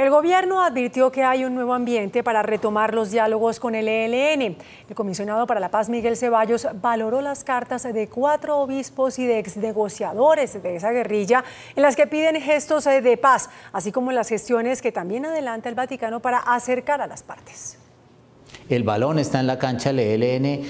El gobierno advirtió que hay un nuevo ambiente para retomar los diálogos con el ELN. El comisionado para la paz, Miguel Ceballos, valoró las cartas de cuatro obispos y de exnegociadores de esa guerrilla en las que piden gestos de paz, así como las gestiones que también adelanta el Vaticano para acercar a las partes. El balón está en la cancha del ELN.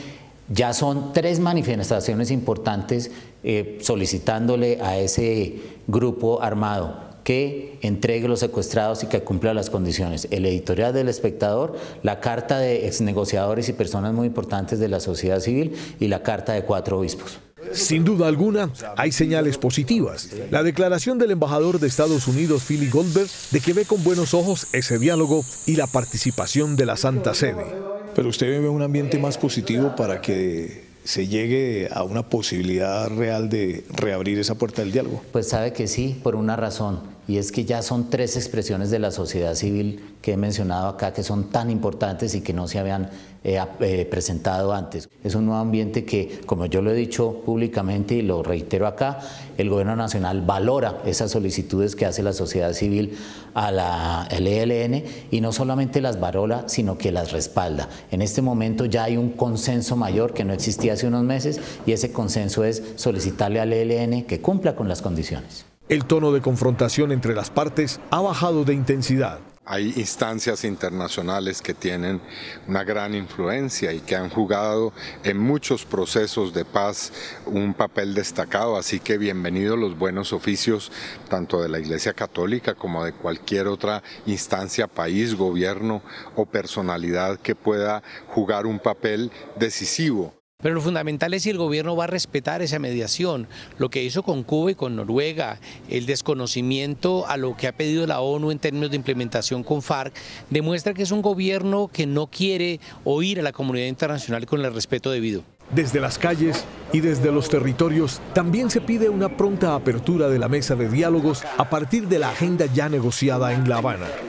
Ya son tres manifestaciones importantes eh, solicitándole a ese grupo armado que entregue los secuestrados y que cumpla las condiciones. El editorial del espectador, la carta de exnegociadores y personas muy importantes de la sociedad civil y la carta de cuatro obispos. Sin duda alguna, hay señales positivas. La declaración del embajador de Estados Unidos, Philip Goldberg, de que ve con buenos ojos ese diálogo y la participación de la Santa Sede. Pero usted ve un ambiente más positivo para que se llegue a una posibilidad real de reabrir esa puerta del diálogo? Pues sabe que sí, por una razón, y es que ya son tres expresiones de la sociedad civil que he mencionado acá que son tan importantes y que no se habían eh, eh, presentado antes. Es un nuevo ambiente que, como yo lo he dicho públicamente y lo reitero acá, el gobierno nacional valora esas solicitudes que hace la sociedad civil a la ELN y no solamente las valora, sino que las respalda. En este momento ya hay un consenso mayor que no existía hace unos meses y ese consenso es solicitarle al ELN que cumpla con las condiciones. El tono de confrontación entre las partes ha bajado de intensidad. Hay instancias internacionales que tienen una gran influencia y que han jugado en muchos procesos de paz un papel destacado, así que bienvenidos los buenos oficios tanto de la Iglesia Católica como de cualquier otra instancia, país, gobierno o personalidad que pueda jugar un papel decisivo. Pero lo fundamental es si el gobierno va a respetar esa mediación. Lo que hizo con Cuba y con Noruega, el desconocimiento a lo que ha pedido la ONU en términos de implementación con FARC, demuestra que es un gobierno que no quiere oír a la comunidad internacional con el respeto debido. Desde las calles y desde los territorios también se pide una pronta apertura de la mesa de diálogos a partir de la agenda ya negociada en La Habana.